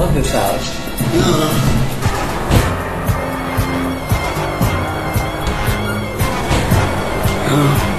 love this house. Uh. Uh.